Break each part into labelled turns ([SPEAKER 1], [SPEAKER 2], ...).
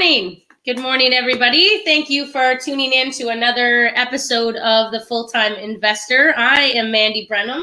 [SPEAKER 1] Good morning. Good morning, everybody. Thank you for tuning in to another episode of The Full Time Investor. I am Mandy Branham.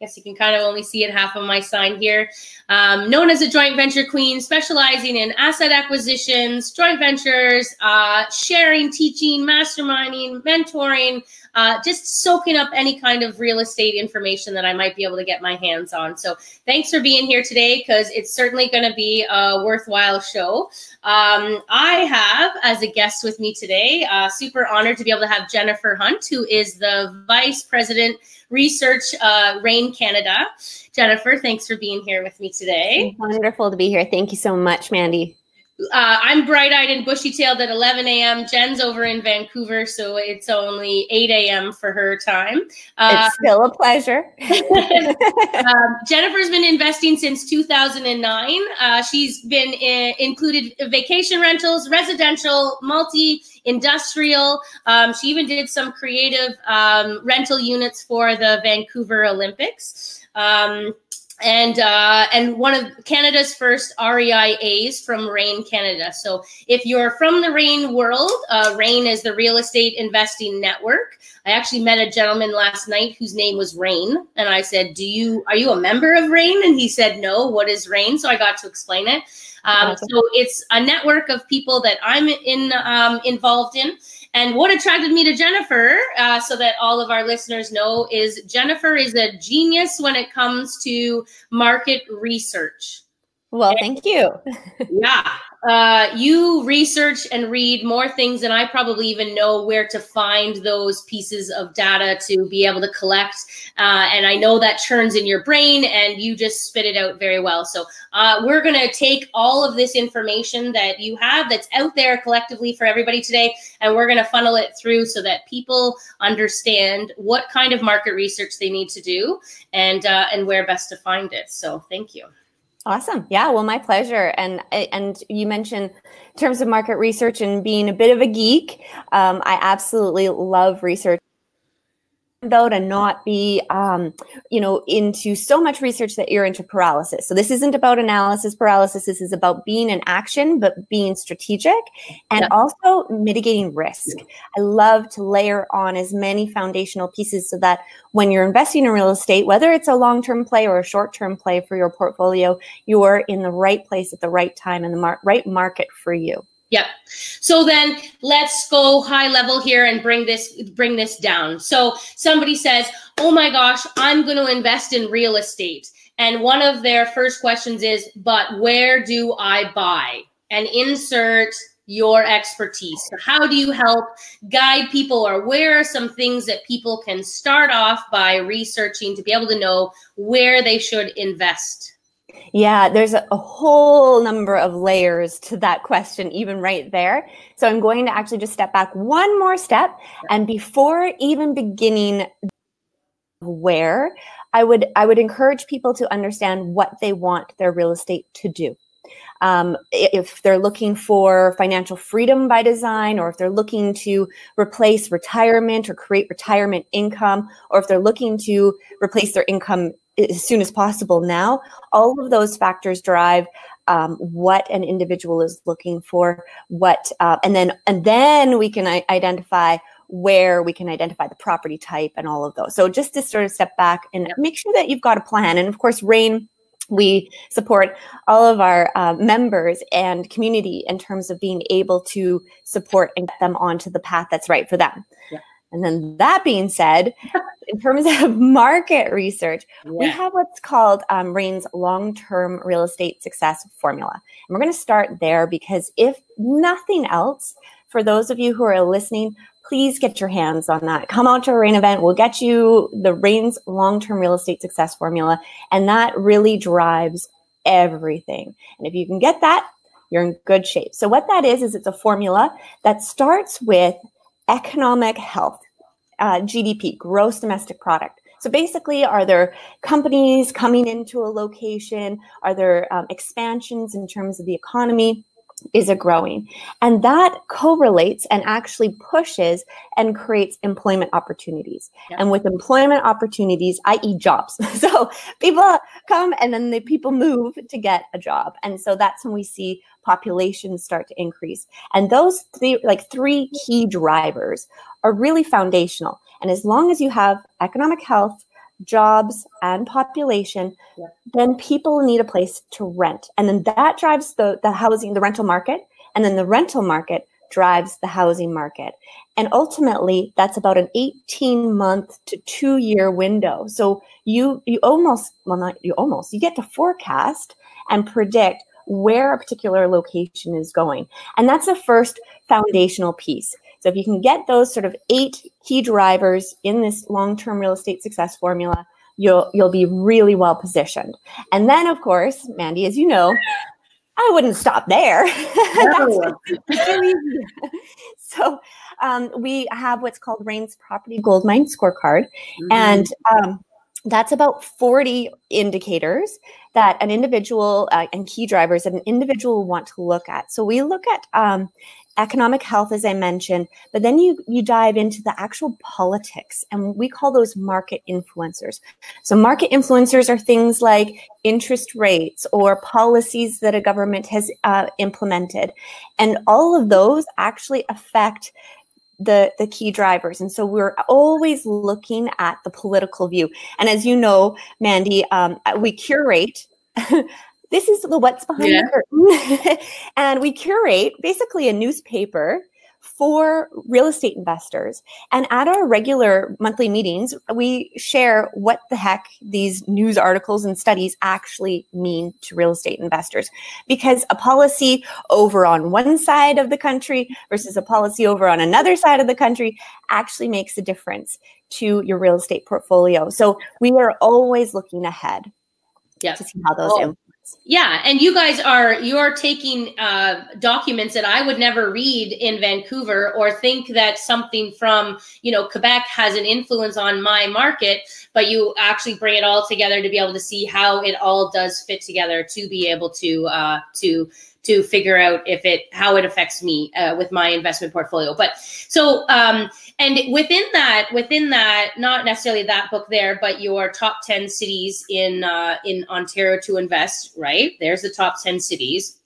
[SPEAKER 1] Guess you can kind of only see it half of my sign here. Um, known as a joint venture queen, specializing in asset acquisitions, joint ventures, uh, sharing, teaching, masterminding, mentoring, uh, just soaking up any kind of real estate information that I might be able to get my hands on. So thanks for being here today because it's certainly going to be a worthwhile show. Um, I have as a guest with me today, uh, super honored to be able to have Jennifer Hunt, who is the Vice President Research uh, REIN Canada. Jennifer, thanks for being here with me today.
[SPEAKER 2] Wonderful to be here. Thank you so much, Mandy.
[SPEAKER 1] Uh, I'm bright eyed and bushy tailed at 11 a.m. Jen's over in Vancouver, so it's only 8 a.m. for her time.
[SPEAKER 2] Uh, it's still a pleasure.
[SPEAKER 1] um, Jennifer's been investing since 2009. Uh, she's been in, included vacation rentals, residential, multi industrial. Um, she even did some creative um, rental units for the Vancouver Olympics. Um, and uh, and one of Canada's first REIAs from REIN Canada. So if you're from the REIN world, uh, REIN is the real estate investing network. I actually met a gentleman last night whose name was Rain, and I said, "Do you are you a member of REIN?" And he said, "No. What is REIN?" So I got to explain it. Um, awesome. So it's a network of people that I'm in um, involved in. And what attracted me to Jennifer, uh, so that all of our listeners know, is Jennifer is a genius when it comes to market research.
[SPEAKER 2] Well, thank you.
[SPEAKER 1] yeah uh, you research and read more things than I probably even know where to find those pieces of data to be able to collect. Uh, and I know that churns in your brain and you just spit it out very well. So uh, we're going to take all of this information that you have that's out there collectively for everybody today, and we're going to funnel it through so that people understand what kind of market research they need to do and, uh, and where best to find it. So thank you.
[SPEAKER 2] Awesome. Yeah, well, my pleasure. And and you mentioned in terms of market research and being a bit of a geek, um, I absolutely love research though to not be um, you know into so much research that you're into paralysis. So this isn't about analysis paralysis. This is about being in action but being strategic and yeah. also mitigating risk. I love to layer on as many foundational pieces so that when you're investing in real estate whether it's a long-term play or a short-term play for your portfolio you're in the right place at the right time and the mar- right market for you
[SPEAKER 1] Yep. So then let's go high level here and bring this bring this down. So somebody says, "Oh my gosh, I'm going to invest in real estate." And one of their first questions is, "But where do I buy?" And insert your expertise. So how do you help guide people or where are some things that people can start off by researching to be able to know where they should invest?
[SPEAKER 2] Yeah, there's a, whole number of layers to that question, even right there. So I'm going to actually just step back one more step. And before even beginning where, I would I would encourage people to understand what they want their real estate to do. Um, if they're looking for financial freedom by design, or if they're looking to replace retirement or create retirement income, or if they're looking to replace their income as soon as possible now, all of those factors drive um, what an individual is looking for, what, uh, and then and then we can identify where we can identify the property type and all of those. So just to sort of step back and make sure that you've got a plan. And of course, REIN we support all of our uh, members and community in terms of being able to support and get them onto the path that's right for them. Yeah. And then that being said, in terms of market research, yeah. we have what's called um, REIN's long-term real estate success formula. And we're going to start there because if nothing else, for those of you who are listening, please get your hands on that. Come out to a REIN event. We'll get you the REIN's long-term real estate success formula. And that really drives everything. And if you can get that, you're in good shape. So what that is, is it's a formula that starts with economic health, uh, GDP, gross domestic product. So basically, are there companies coming into a location? Are there um, expansions in terms of the economy? Is a growing. And that correlates and actually pushes and creates employment opportunities. Yeah. And with employment opportunities, i.e., jobs. so people come and then the people move to get a job. And so that's when we see populations start to increase. And those three, like three key drivers, are really foundational. And as long as you have economic health, jobs and population, yeah. then people need a place to rent. And then that drives the, the housing, the rental market. And then the rental market drives the housing market. And ultimately, that's about an 18 month to two year window. So you, you almost, well, not you almost, you get to forecast and predict where a particular location is going. And that's the first foundational piece. So if you can get those sort of eight key drivers in this long-term real estate success formula, you'll you'll be really well positioned. And then of course, Mandy, as you know, I wouldn't stop there. No. so um, we have what's called REIN's Property Goldmine Scorecard, mm-hmm. and um, that's about 40 indicators that an individual uh, and key drivers that an individual will want to look at. So we look at um, economic health, as I mentioned, but then you, you dive into the actual politics, and we call those market influencers. So market influencers are things like interest rates or policies that a government has uh, implemented. And all of those actually affect the the key drivers and so we're always looking at the political view and as you know mandy um, we curate this is the what's behind yeah. the curtain and we curate basically a newspaper for real estate investors. And at our regular monthly meetings, we share what the heck these news articles and studies actually mean to real estate investors. Because a policy over on one side of the country versus a policy over on another side of the country actually makes a difference to your real estate portfolio. So we are always looking ahead
[SPEAKER 1] yeah.
[SPEAKER 2] to see how those
[SPEAKER 1] oh, yeah, and you guys are you're taking uh, documents that I would never read in Vancouver or think that something from you know Quebec has an influence on my market, but you actually bring it all together to be able to see how it all does fit together to be able to uh, to to figure out if it how it affects me uh, with my investment portfolio. But so um, and within that, within that, not necessarily that book there, but your top ten cities in uh, in Ontario to invest. Right there's the top ten cities.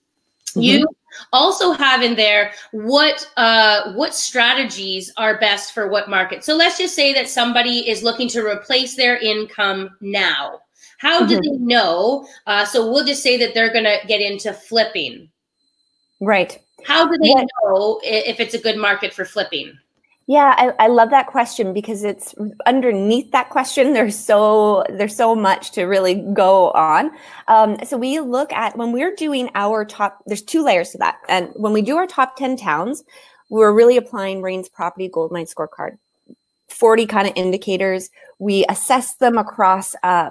[SPEAKER 1] Mm-hmm. You also have in there what uh, what strategies are best for what market. So let's just say that somebody is looking to replace their income now how do mm-hmm. they know? Uh, so we'll just say that they're going to get into flipping.
[SPEAKER 2] Right.
[SPEAKER 1] How do they yeah. know if it's a good market for flipping?
[SPEAKER 2] Yeah, I, I, love that question because it's underneath that question. There's so there's so much to really go on. Um, so we look at when we're doing our top. There's two layers to that, and when we do our top ten towns, we're really applying REIN's Property Goldmine Scorecard. Forty kind of indicators. We assess them across. Uh,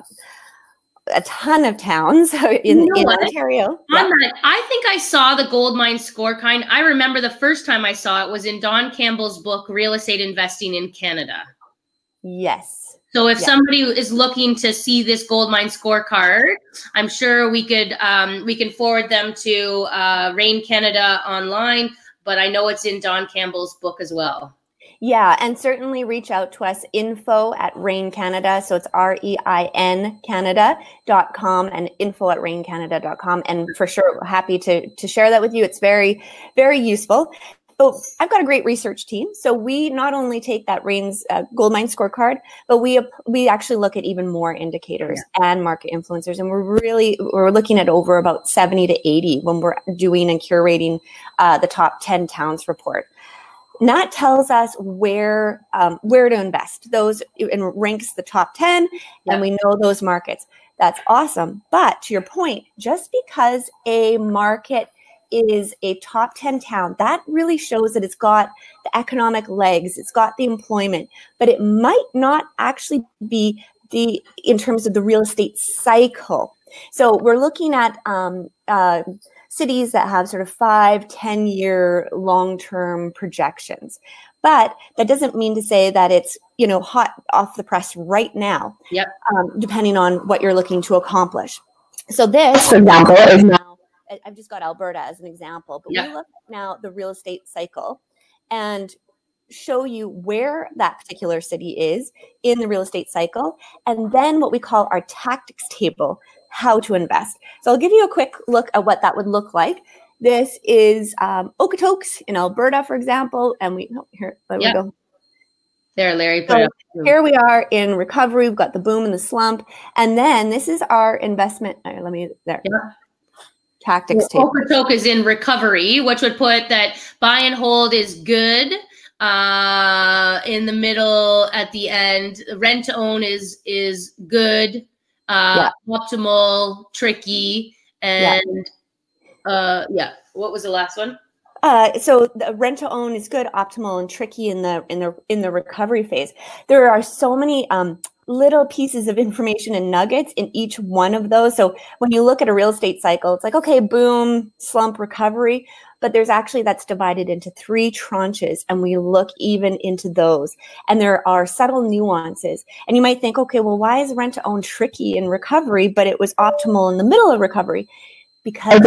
[SPEAKER 2] a ton of towns in, you know in Ontario.
[SPEAKER 1] Yeah. I think I saw the gold Goldmine Scorecard. I remember the first time I saw it was in Don Campbell's book, Real Estate Investing in Canada.
[SPEAKER 2] Yes.
[SPEAKER 1] So if somebody is looking to see this Goldmine Scorecard, I'm sure we could um, we can forward them to uh, REIN Canada online. But I know it's in Don Campbell's book as well.
[SPEAKER 2] Yeah, and certainly reach out to us info at REIN Canada. So it's R E I N Canada.com and info at reincanada.com. And for sure, happy to, to share that with you. It's very, very useful. So I've got a great research team. So we not only take that REIN's uh, Goldmine scorecard, but we we actually look at even more indicators yeah. and market influencers. And we're really we're looking at over about 70 to 80 when we're doing and curating uh, the top 10 towns report. That tells us where um, where to invest. Those and ranks the top ten, yeah. and we know those markets. That's awesome. But to your point, just because a market is a top 10 town, that really shows that it's got the economic legs, it's got the employment, but it might not actually be the in terms of the real estate cycle. So we're looking at um, uh, cities that have sort of five, 10 year long term projections. But that doesn't mean to say that it's, you know, hot off the press right now,
[SPEAKER 1] yep.
[SPEAKER 2] Um, depending on what you're looking to accomplish. So this, for example, is now I've just got Alberta as an example, but yeah. we look at now the real estate cycle and show you where that particular city is in the real estate cycle, and then what we call our tactics table, how to invest. So I'll give you a quick look at what that would look like. This is um, Okotoks in Alberta, for example, and we oh, here there we go.
[SPEAKER 1] There, Larry.
[SPEAKER 2] So here we are in recovery. We've got the boom and the slump, and then this is our investment. Right, let me there. Tactics
[SPEAKER 1] well, is in recovery, which would put that buy and hold is good uh in the middle at the end rent to own is is good uh yeah. optimal tricky and yeah. uh yeah what was the last one
[SPEAKER 2] uh, so the rent to own is good, optimal, and tricky in the in the in the recovery phase. There are so many um, little pieces of information and nuggets in each one of those. So when you look at a real estate cycle, it's like okay, boom, slump, recovery but there's actually that's divided into three tranches and we look even into those. And there are subtle nuances. And you might think okay well why is rent to own tricky in recovery but it was optimal in the middle of recovery? Because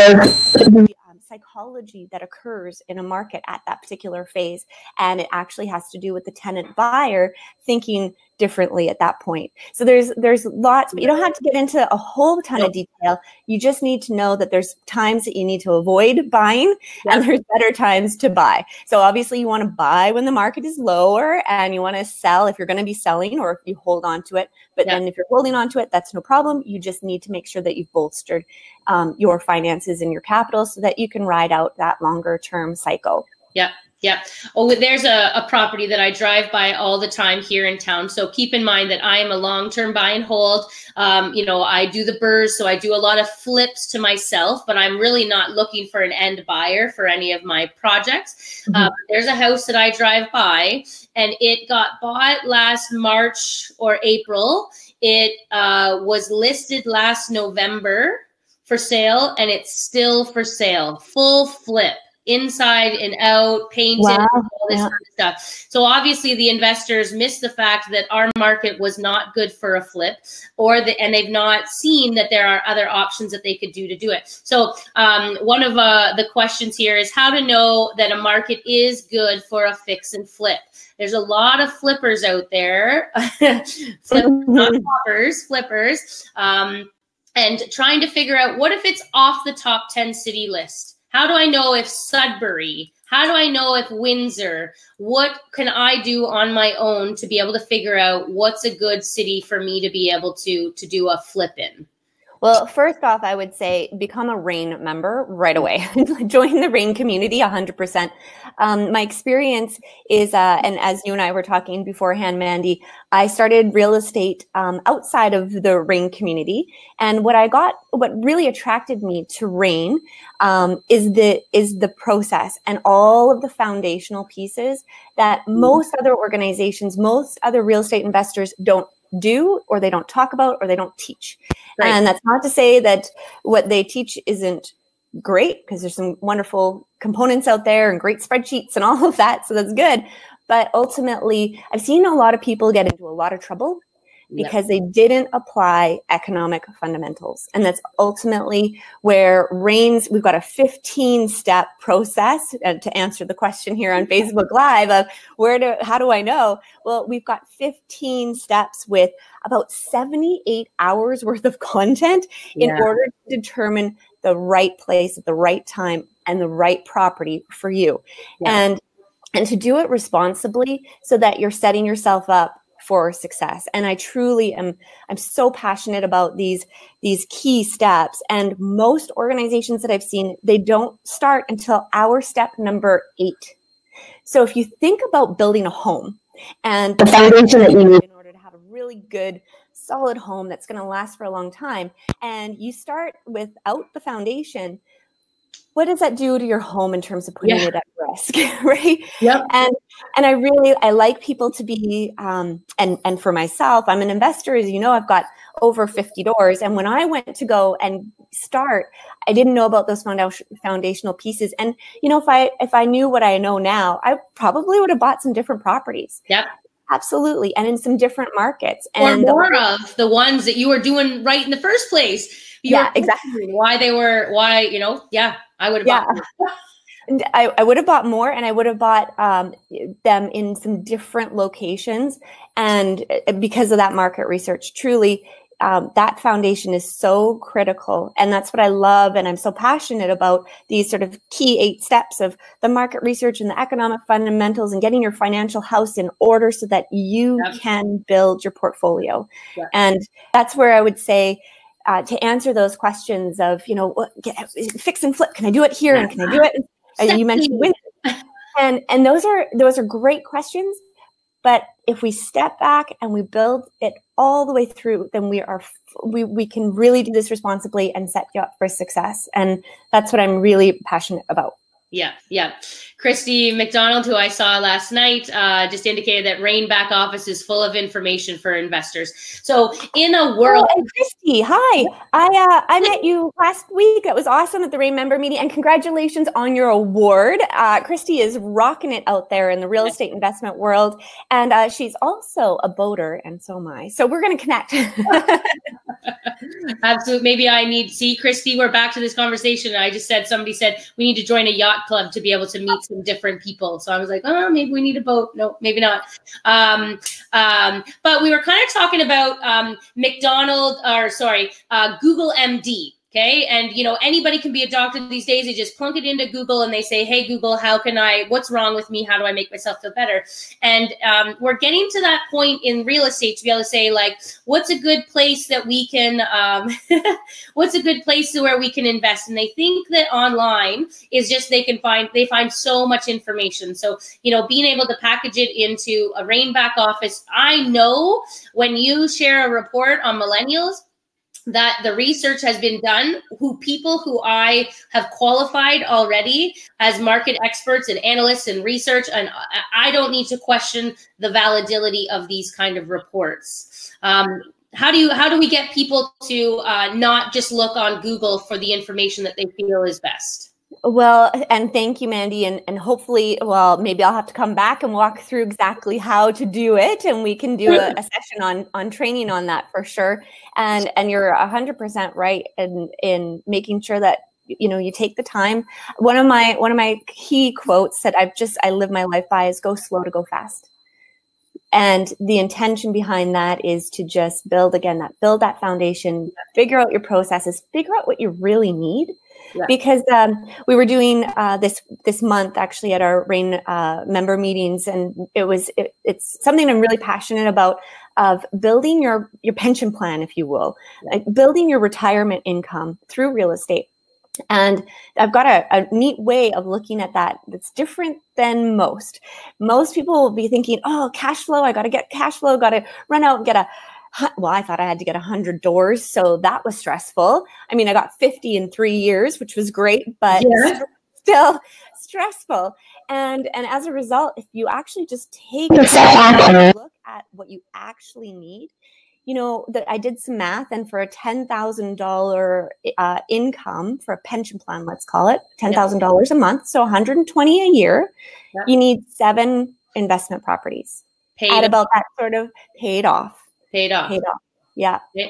[SPEAKER 2] um, psychology that occurs in a market at that particular phase. And it actually has to do with the tenant buyer thinking differently at that point. So there's there's lots, but you don't have to get into a whole ton of detail. You just need to know that there's times that you need to avoid buying and there's better times to buy. So obviously you want to buy when the market is lower and you want to sell if you're going to be selling or if you hold on to it. But then if you're holding on to it, that's no problem. You just need to make sure that you've bolstered um, your finances and your capital so that you can ride out that longer term cycle.
[SPEAKER 1] Yeah. Yeah. Oh, there's a, a property that I drive by all the time here in town. So keep in mind that I am a long-term buy and hold. Um, you know, I do the BRRRRs, so I do a lot of flips to myself, but I'm really not looking for an end buyer for any of my projects. Mm-hmm. Uh, there's a house that I drive by, and it got bought last March or April. It uh, was listed last November for sale, and it's still for sale, full flip inside and out, painted, wow. all this yeah. kind of stuff. So obviously the investors missed the fact that our market was not good for a flip, or the, and they've not seen that there are other options that they could do to do it. So um, one of uh, the questions here is how to know that a market is good for a fix and flip. There's a lot of flippers out there, flippers, not flippers, flippers, um, and trying to figure out what if it's off the top 10 city list how do I know if Sudbury? How do I know if Windsor? What can I do on my own to be able to figure out what's a good city for me to be able to to do a flip in?
[SPEAKER 2] Well, first off, I would say become a REIN member right away. Join the REIN community 100%. Um, my experience is, uh, and as you and I were talking beforehand, Mandy, I started real estate um, outside of the REIN community. And what I got, what really attracted me to REIN um, is the is the process and all of the foundational pieces that mm-hmm. most other organizations, most other real estate investors don't do or they don't talk about or they don't teach. Right. And that's not to say that what they teach isn't great because there's some wonderful components out there and great spreadsheets and all of that. So that's good. But ultimately, I've seen a lot of people get into a lot of trouble because they didn't apply economic fundamentals. And that's ultimately where REIN's, we've got a 15 step process uh, to answer the question here on Facebook Live of where do, how do I know? Well, we've got 15 steps with about 78 hours worth of content in yeah. order to determine the right place at the right time and the right property for you. Yeah. And and to do it responsibly so that you're setting yourself up for success. And i truly am i'm so passionate about these these key steps. And most organizations that i've seen they don't start until our step number eight. So if you think about building a home and the foundation that you need. in order to have a really good solid home that's going to last for a long time and you start without the foundation what does that do to your home in terms of putting yeah. it at risk right
[SPEAKER 1] yep.
[SPEAKER 2] and and i really i like people to be um and and for myself i'm an investor as you know i've got over 50 doors and when i went to go and start i didn't know about those foundational pieces and you know if i if i knew what i know now i probably would have bought some different properties
[SPEAKER 1] yep
[SPEAKER 2] absolutely and in some different markets
[SPEAKER 1] or and more of the ones that you were doing right in the first place
[SPEAKER 2] yeah, exactly.
[SPEAKER 1] Why they were, why, you know, yeah, I would have
[SPEAKER 2] yeah. I, I, would have bought more and I would have bought um, them in some different locations. And uh, because of that market research, truly, um, that foundation is so critical. And that's what I love. And I'm so passionate about these sort of key eight steps of the market research and the economic fundamentals and getting your financial house in order so that you yep. can build your portfolio. Yep. And that's where I would say, uh, to answer those questions of, you know, what, get, fix and flip. Can I do it here? And can I do it? And you mentioned women. And and those are those are great questions. But if we step back and we build it all the way through, then we are we we can really do this responsibly and set you up for success. And that's what I'm really passionate about.
[SPEAKER 1] Yeah, yeah. Christy McDonald, who I saw last night, uh, just indicated that REIN back office is full of information for investors. So, in a world,
[SPEAKER 2] oh, and Christy, hi, I uh, I met you last week. It was awesome at the REIN member meeting, and congratulations on your award. Uh, Christy is rocking it out there in the real estate investment world, and uh, she's also a boater, and so am I. So we're going to connect.
[SPEAKER 1] Absolutely. Maybe I need see Christy. We're back to this conversation. I just said somebody said we need to join a yacht club to be able to meet some different people. So I was like, oh, maybe we need a boat. No, maybe not. Um, um, but we were kind of talking about um, McDonald, or sorry, uh, Google MD. Okay. And, you know, anybody can be a doctor these days. They just plunk it into Google and they say, Hey, Google, how can I, what's wrong with me? How do I make myself feel better? And um, we're getting to that point in real estate to be able to say, like, what's a good place that we can, um, what's a good place to where we can invest? And they think that online is just, they can find, they find so much information. So, you know, being able to package it into a REIN back office. I know when you share a report on millennials, that the research has been done who people who i have qualified already as market experts and analysts and research and i don't need to question the validity of these kind of reports. Um, how do you how do we get people to uh, not just look on google for the information that they feel is best
[SPEAKER 2] well, and thank you, Mandy. And, and hopefully, well, maybe I'll have to come back and walk through exactly how to do it. And we can do a, a session on, on training on that for sure. And, and you're hundred percent right in, in making sure that you know you take the time one of my one of my key quotes that i've just i live my life by is go slow to go fast and the intention behind that is to just build again that build that foundation figure out your processes figure out what you really need yeah. because um, we were doing uh, this this month actually at our REIN uh, member meetings and it was it, it's something i'm really passionate about of building your your pension plan if you will yeah. like building your retirement income through real estate and I've got a, a, neat way of looking at that that's different than most. Most people will be thinking, oh, cash flow, I got to get cash flow, got to run out and get a well, I thought I had to get 100 doors. So that was stressful. I mean, I got 50 in three years, which was great, but yeah. still stressful. And, and as a result, if you actually just take a look at what you actually need, you know, that I did some math and for a $10,000 uh, income for a pension plan, let's call it $10,000 a month. So 120 a year, you need seven investment properties paid at about that sort of paid off
[SPEAKER 1] paid off.
[SPEAKER 2] Paid off. Yeah. yeah.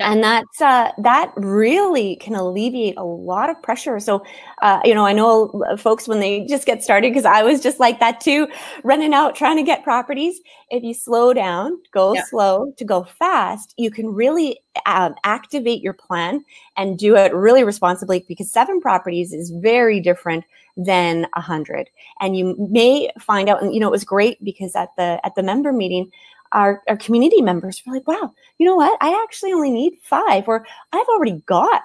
[SPEAKER 2] And that's uh, that really can alleviate a lot of pressure. So, uh, you know, I know folks when they just get started, because I was just like that too, running out trying to get properties. If you slow down, go yeah. slow to go fast, you can really um, activate your plan and do it really responsibly. Because seven properties is very different than a hundred, and you may find out. And you know, it was great because at the at the member meeting, our, our community members were like, wow, you know what? I actually only need five, or I've already got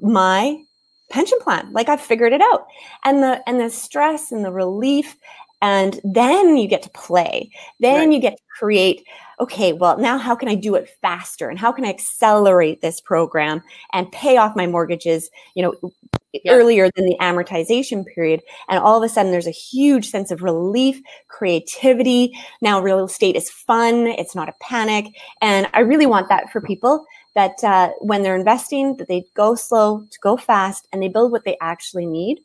[SPEAKER 2] my pension plan. Like I've figured it out. And the and the stress and the relief and then you get to play. Then right. you get to create, okay, well, now how can I do it faster? And how can I accelerate this program and pay off my mortgages, you know, yeah. earlier than the amortization period. And all of a sudden there's a huge sense of relief, creativity. Now real estate is fun. It's not a panic. And I really want that for people that uh, when they're investing, that they go slow to go fast and they build what they actually need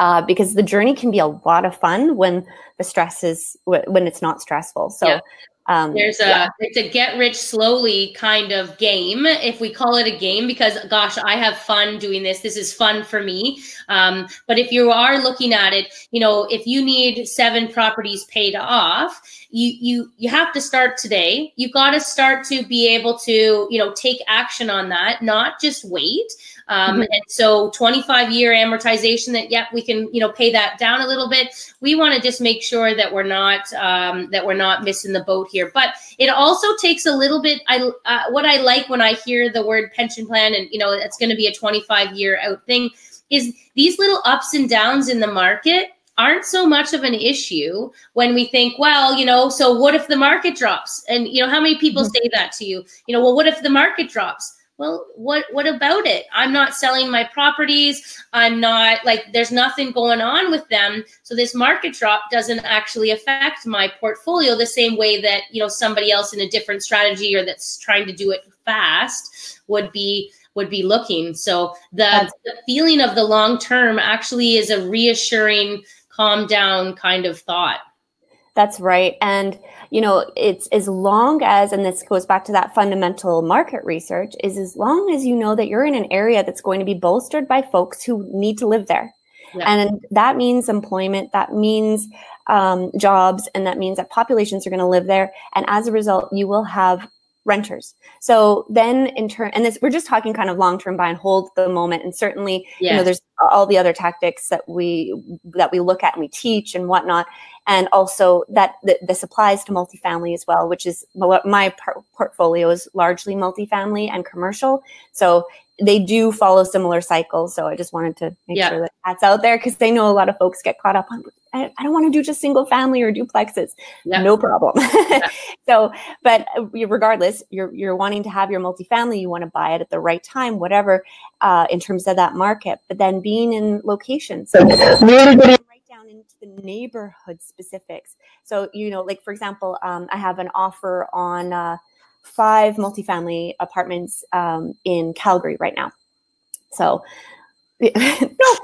[SPEAKER 2] uh, because the journey can be a lot of fun when the stress is when it's not stressful. So, yeah.
[SPEAKER 1] Um, There's a yeah. it's a get rich slowly kind of game, if we call it a game, because gosh, I have fun doing this. This is fun for me. Um, but if you are looking at it, you know, if you need seven properties paid off, you you you have to start today. you've got to start to be able to you know take action on that, not just wait. Um, mm-hmm. And so 25 year amortization that, yep, we can, you know, pay that down a little bit. We want to just make sure that we're not, um, that we're not missing the boat here. But it also takes a little bit, I, uh, what I like when I hear the word pension plan and, you know, it's going to be a 25 year out thing is these little ups and downs in the market aren't so much of an issue when we think, well, you know, so what if the market drops? And, you know, how many people mm-hmm. say that to you? You know, well, what if the market drops? Well what what about it? I'm not selling my properties. I'm not like there's nothing going on with them. So this market drop doesn't actually affect my portfolio the same way that you know somebody else in a different strategy or that's trying to do it fast would be would be looking. So the, the feeling of the long term actually is a reassuring calm down kind of thought
[SPEAKER 2] that's right. And, you know, it's as long as, and this goes back to that fundamental market research, is as long as you know that you're in an area that's going to be bolstered by folks who need to live there. Yeah. And that means employment, that means um, jobs, and that means that populations are going to live there. And as a result, you will have renters. So then in turn, and this, we're just talking kind of long-term buy and hold the moment. And certainly, yeah. you know, there's all the other tactics that we, that we look at and we teach and whatnot. And also that th- this applies to multifamily as well, which is my par- portfolio is largely multifamily and commercial. So they do follow similar cycles. So I just wanted to make yeah. sure that that's out there because they know a lot of folks get caught up on, I, I don't want to do just single family or duplexes. Yeah. No problem. Yeah. so, but uh, regardless, you're, you're wanting to have your multifamily, you want to buy it at the right time, whatever, uh, in terms of that market, but then being in locations. So really right down into the neighborhood specifics. So, you know, like for example, um, I have an offer on, uh, five multifamily apartments um, in Calgary right now. So,
[SPEAKER 1] no,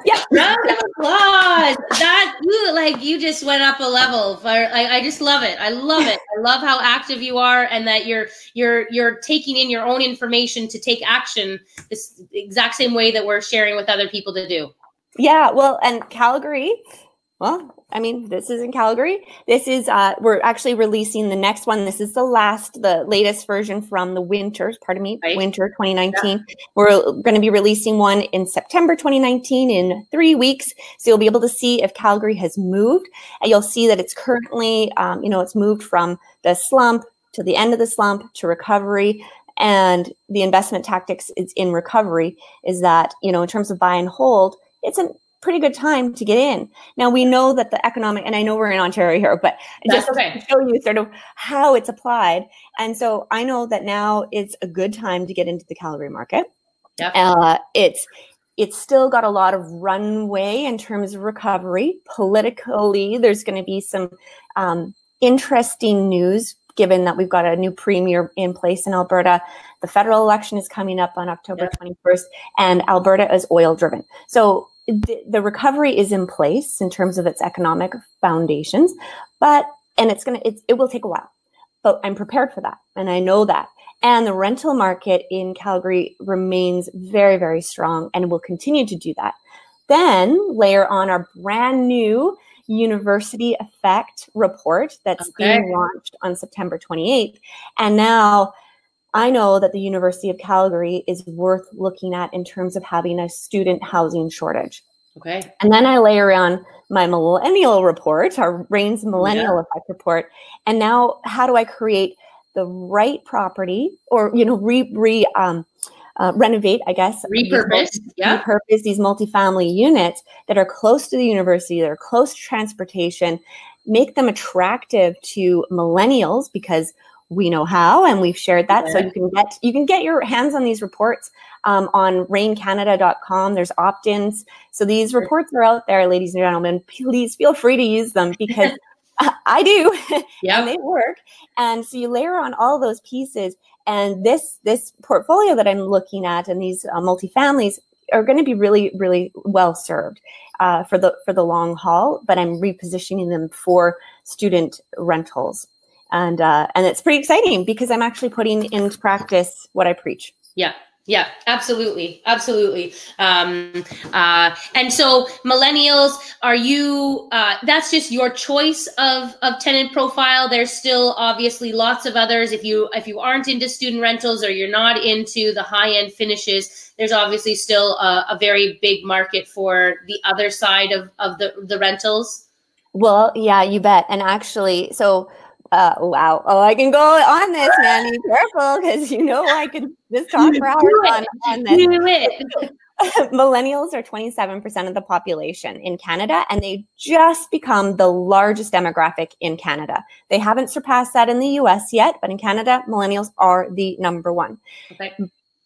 [SPEAKER 1] yeah, round of applause. That you like you just went up a level. For, I, I just love it. I love it. I love how active you are, and that you're you're you're taking in your own information to take action this exact same way that we're sharing with other people to do.
[SPEAKER 2] Yeah, well, and Calgary, well, I mean, this is in Calgary. This is, uh, we're actually releasing the next one. This is the last, the latest version from the winter, pardon me, right. winter 2019. Yeah. We're going to be releasing one in September 2019 in three weeks. So you'll be able to see if Calgary has moved. And you'll see that it's currently, um, you know, it's moved from the slump to the end of the slump to recovery and the investment tactics is in recovery is that you know in terms of buy and hold it's an pretty good time to get in. Now we know that the economic, and I know we're in Ontario here, but That's just okay. to show you sort of how it's applied. And so I know that now it's a good time to get into the Calgary market. Yeah. Uh, it's it's still got a lot of runway in terms of recovery. Politically, there's going to be some um, interesting news given that we've got a new premier in place in Alberta. The federal election is coming up on October yeah. 21st, and Alberta is oil driven. So the, the recovery is in place in terms of its economic foundations, but and it's gonna it, it will take a while. But I'm prepared for that, and I know that. And the rental market in Calgary remains very, very strong and will continue to do that. Then layer on our brand new University Effect report that's okay. being launched on September 28th. And now I know that the University of Calgary is worth looking at in terms of having a student housing shortage.
[SPEAKER 1] Okay.
[SPEAKER 2] And then I layer on my millennial report, our REIN's millennial yeah. effect report. And now how do I create the right property or, you know, re, re um, uh, renovate, I guess.
[SPEAKER 1] Repurpose,
[SPEAKER 2] these, yeah. Repurpose these multifamily units that are close to the university, that are close to transportation, make them attractive to millennials because we know how and we've shared that so you can get you can get your hands on these reports um, on reincanada.com there's opt-ins. So these reports are out there ladies and gentlemen. Please feel free to use them because i do yeah. they work. And so you layer on all those pieces and this this portfolio that i'm looking at and these uh, multifamilies are going to be really really well served uh, for the for the long haul but i'm repositioning them for student rentals and uh, and it's pretty exciting because I'm actually putting into practice what I preach.
[SPEAKER 1] Yeah, yeah, absolutely, absolutely. Um, uh, and so, millennials, are you? Uh, that's just your choice of of tenant profile. There's still obviously lots of others. If you if you aren't into student rentals or you're not into the high end finishes, there's obviously still a, a very big market for the other side of of the the rentals.
[SPEAKER 2] Well, yeah, you bet. And actually, so uh, wow. Oh, I can go on this, man. Be careful because you know I can just talk for hours on, on this. Do it. Millennials are 27% of the population in Canada, and they just become the largest demographic in Canada. They haven't surpassed that in the US yet, but in Canada, millennials are the number one. Okay.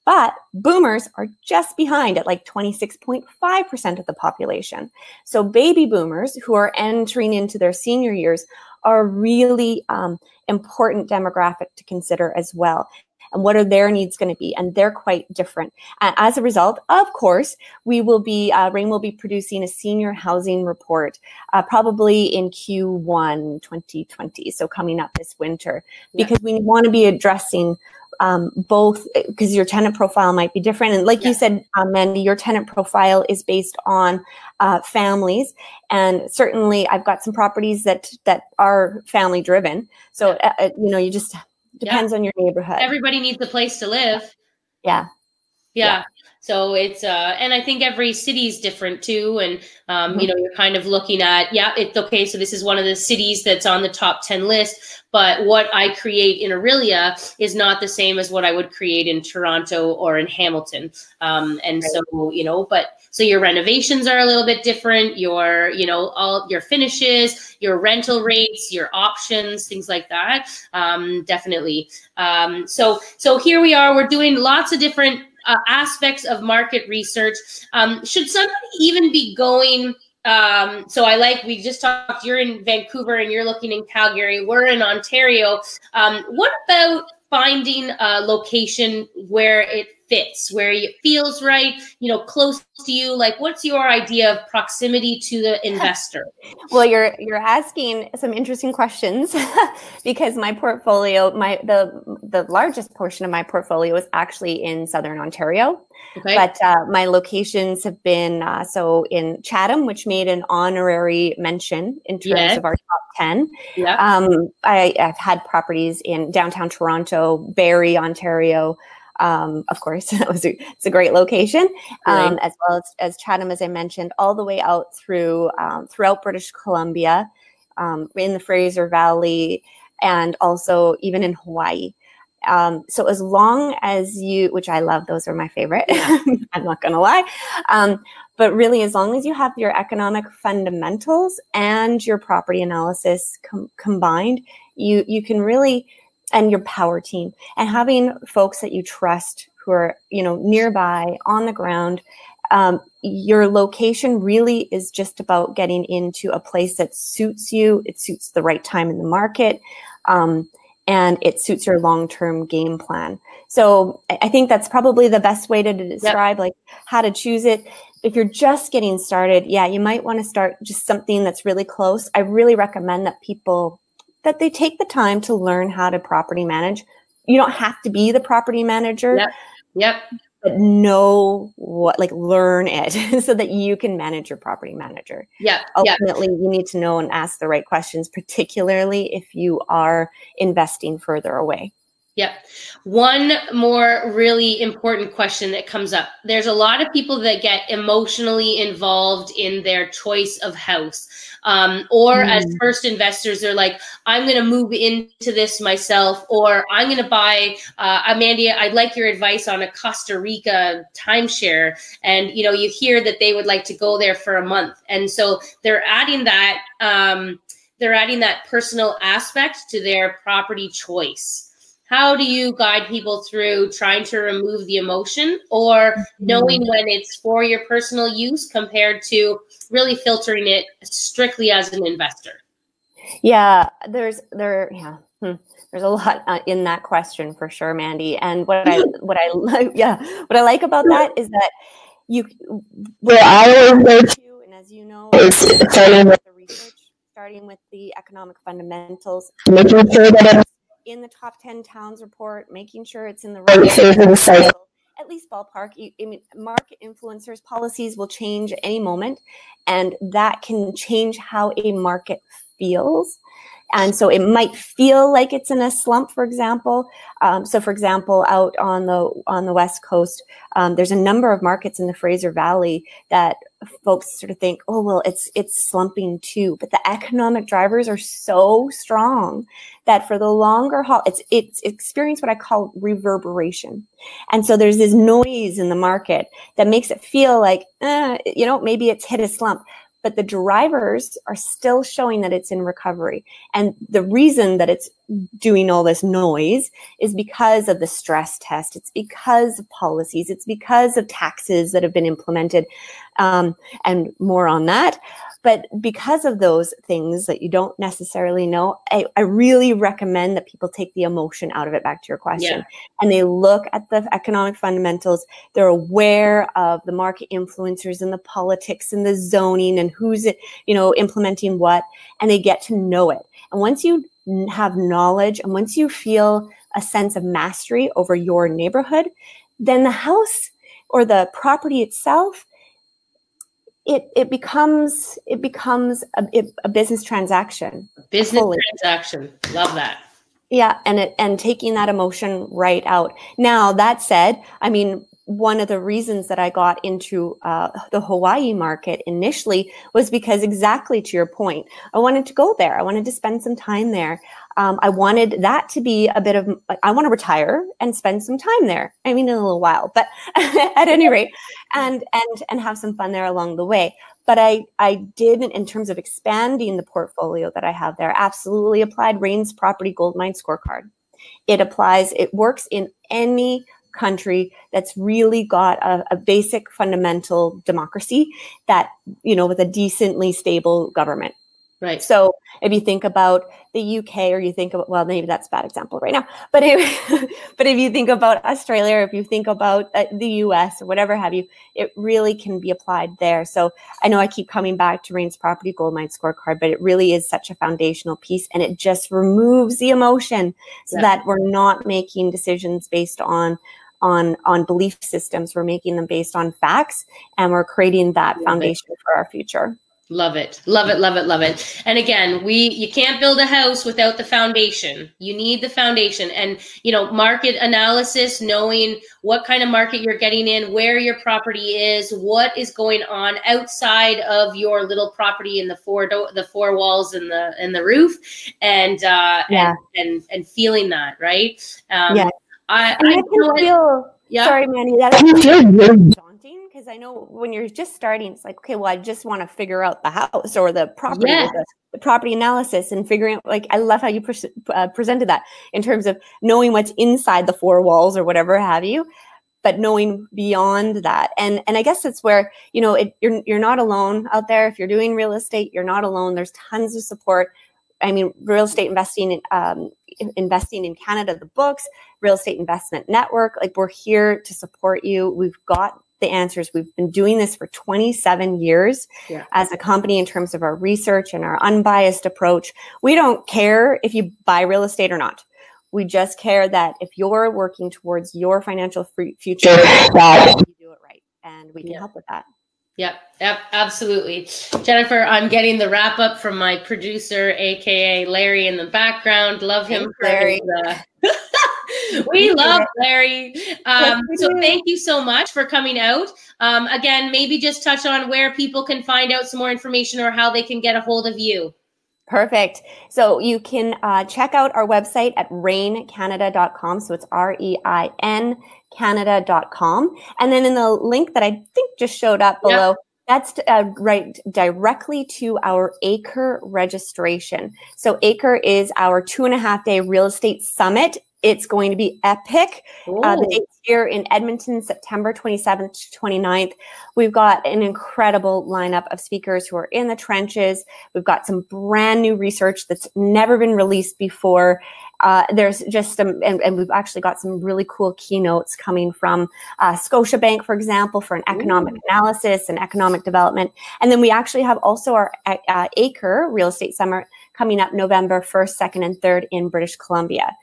[SPEAKER 2] But boomers are just behind at like 26.5% of the population. So baby boomers who are entering into their senior years are really um, important demographic to consider as well. And what are their needs going to be? And they're quite different. And as a result of course we will be uh, REIN will be producing a senior housing report uh, probably in q1 2020 so coming up this winter. Because yeah. we want to be addressing um, both because your tenant profile might be different. And like yeah. you said, um, Mandy, your tenant profile is based on uh, families, and certainly I've got some properties that that are family driven. So yeah. uh, you know, you just depends yeah. on your neighborhood.
[SPEAKER 1] Everybody needs a place to live.
[SPEAKER 2] Yeah.
[SPEAKER 1] Yeah. So it's uh, and I think every city is different too, and um, mm-hmm. you know you're kind of looking at yeah, it's okay. So this is one of the cities that's on the top ten list, but what I create in Orillia is not the same as what I would create in Toronto or in Hamilton. Um, and right. so you know, but so your renovations are a little bit different. Your you know all your finishes, your rental rates, your options, things like that. Um, definitely. Um, so so here we are. We're doing lots of different uh, aspects of market research. Um, should somebody even be going? Um, so I like we just talked. You're in Vancouver and you're looking in Calgary. We're in Ontario. Um, what about finding a location where it fits, where it feels right, you know, close to you? Like, what's your idea of proximity to the investor?
[SPEAKER 2] well, you're you're asking some interesting questions because my portfolio, my the the largest portion of my portfolio is actually in Southern Ontario. Okay. But uh, my locations have been uh, so in Chatham, which made an honorary mention in terms yes. of our top 10. Yeah. Um, I, have had properties in downtown Toronto, Barrie, Ontario, um, of course, that was a, it's a great location, um, as well as, as Chatham, as I mentioned, all the way out through um, throughout British Columbia, um, in the Fraser Valley, and also even in Hawaii. Um, so as long as you, which I love, those are my favorite. Yeah. I'm not going to lie. Um, but really, as long as you have your economic fundamentals and your property analysis com- combined, you you can really and your power team and having folks that you trust who are you know nearby on the ground um, your location really is just about getting into a place that suits you it suits the right time in the market um, and it suits your long-term game plan. So i think that's probably the best way to describe yep. like how to choose it. If you're just getting started yeah you might want to start just something that's really close. I really recommend that people that they take the time to learn how to property manage. You don't have to be the property manager.
[SPEAKER 1] Yep. Yep.
[SPEAKER 2] But know what, like, learn it so that you can manage your property manager.
[SPEAKER 1] Yeah.
[SPEAKER 2] Ultimately, yep. you need to know and ask the right questions, particularly if you are investing further away.
[SPEAKER 1] Yep. One more really important question that comes up. There's a lot of people that get emotionally involved in their choice of house. Um, or mm. as first investors, they're like, I'm going to move into this myself, or I'm going to buy, uh, Amanda, I'd like your advice on a Costa Rica timeshare. And, you know, you hear that they would like to go there for a month. And so they're adding that, um, they're adding that personal aspect to their property choice how do you guide people through trying to remove the emotion or knowing when it's for your personal use compared to really filtering it strictly as an investor?
[SPEAKER 2] Yeah there's there yeah hmm. there's a lot uh, in that question for sure mandy. And what i what i like yeah what i like about that is that you where i always go to and as you know is starting with the research starting with the economic fundamentals, making sure that it's in the top 10 towns report, making sure it's in the right phase of the cycle, at least ballpark. I mean, market influencers policies will change any moment, and that can change how a market feels. And so it might feel like it's in a slump, for example. Um, so, for example, out on the on the west coast, um, there's a number of markets in the Fraser Valley that folks sort of think, oh well, it's it's slumping too. But the economic drivers are so strong that for the longer haul, it's it's experience what I call reverberation. And so there's this noise in the market that makes it feel like, eh, you know, maybe it's hit a slump but the drivers are still showing that it's in recovery. And the reason that it's doing all this noise is because of the stress test. It's because of policies. It's because of taxes that have been implemented, um, and more on that. But because of those things that you don't necessarily know, I, I really recommend that people take the emotion out of it back to your question yeah. and they look at the economic fundamentals. They're aware of the market influencers and the politics and the zoning and who's it, you know, implementing what, and they get to know it. And once you have knowledge and once you feel a sense of mastery over your neighborhood, then the house or the property itself it it becomes it becomes a, a business transaction.
[SPEAKER 1] Business fully. transaction. Love that.
[SPEAKER 2] Yeah, and it and taking that emotion right out. Now that said, I mean, one of the reasons that I got into uh, the Hawaii market initially was because exactly to your point, I wanted to go there. I wanted to spend some time there. Um, I wanted that to be a bit of, I want to retire and spend some time there. I mean, in a little while, but at any rate, and, and, and have some fun there along the way. But I, I did, in terms of expanding the portfolio that I have there, absolutely applied REIN's property gold mine scorecard. It applies, it works in any country that's really got a, a, basic fundamental democracy that you know with a decently stable government
[SPEAKER 1] Right.
[SPEAKER 2] So if you think about the UK or you think about, well, maybe that's a bad example right now, but if, but if you think about Australia, or if you think about uh, the US or whatever have you, it really can be applied there. So I know I keep coming back to REIN's Property Gold Mine Scorecard, but it really is such a foundational piece and it just removes the emotion so yeah. that we're not making decisions based on on on belief systems we're making them based on facts and we're creating that foundation for our future
[SPEAKER 1] Love it. Love it. Love it. Love it. And again, we you can't build a house without the foundation. You need the foundation and you know, market analysis, knowing what kind of market you're getting in, where your property is, what is going on outside of your little property in the four do- the four walls and the and the roof and uh yeah. and, and and feeling that, right?
[SPEAKER 2] Um yeah. I, I, I can feel yeah. sorry, Manny, that because I know when you're just starting, it's like, okay, well, I just want to figure out the house or the property, yes. the, the, property analysis, and figuring out. Like, I love how you pre- uh, presented that in terms of knowing what's inside the four walls or whatever have you, but knowing beyond that. And and I guess it's where you know it, you're you're not alone out there. If you're doing real estate, you're not alone. There's tons of support. I mean, real estate investing, um, investing in Canada, the books, real estate investment network. Like we're here to support you. We've got the answers. We've been doing this for 27 years yeah. as a company in terms of our research and our unbiased approach. We don't care if you buy real estate or not. We just care that if you're working towards your financial future, that you do it right, and we can yeah. help with that.
[SPEAKER 1] Yep, yep, absolutely. Jennifer, I'm getting the wrap up from my producer, aka Larry, in the background. Love him, Larry. His, uh, we love Larry. Um, so thank you so much for coming out. Um, again, maybe just touch on where people can find out some more information or how they can get a hold of you.
[SPEAKER 2] Perfect. So you can uh, check out our website at reincanada.com. So it's R E I N Canada.com. And then in the link that I think just showed up below. That's uh, right directly to our ACRE registration. So ACRE is our two and a half day real estate summit It's going to be epic. Uh, the dates here in Edmonton, September 27th to 29th. We've got an incredible lineup of speakers who are in the trenches. We've got some brand new research that's never been released before. Uh, there's just some, and, and, we've actually got some really cool keynotes coming from uh, Scotiabank, for example, for an economic Ooh. analysis and economic development. And then we actually have also our uh, Acre Real Estate Summit coming up November 1st, 2nd, and 3rd in British Columbia.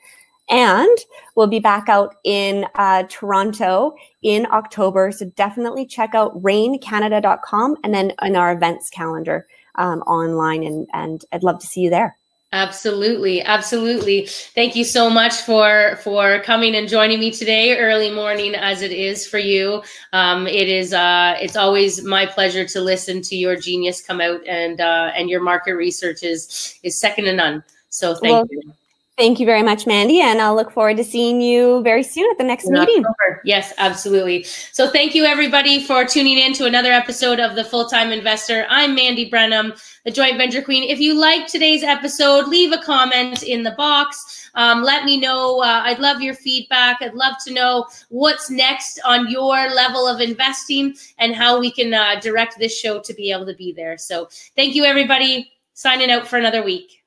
[SPEAKER 2] And we'll be back out in uh, Toronto in October. So definitely check out reincanada.com and then in our events calendar um, online. And, and I'd love to see you there.
[SPEAKER 1] Absolutely, absolutely. Thank you so much for for coming and joining me today, early morning as it is for you. Um, it is uh, it's always my pleasure to listen to your genius come out, and uh, and your market research is is second to none. So thank well, you.
[SPEAKER 2] Thank you very much, Mandy. And I'll look forward to seeing you very soon at the next in meeting.
[SPEAKER 1] Yes, absolutely. So thank you, everybody, for tuning in to another episode of The Full Time Investor. I'm Mandy Branham, the Joint Venture Queen. If you like today's episode, leave a comment in the box. Um, let me know. Uh, I'd love your feedback. I'd love to know what's next on your level of investing and how we can uh, direct this show to be able to be there. So thank you, everybody. Signing out for another week.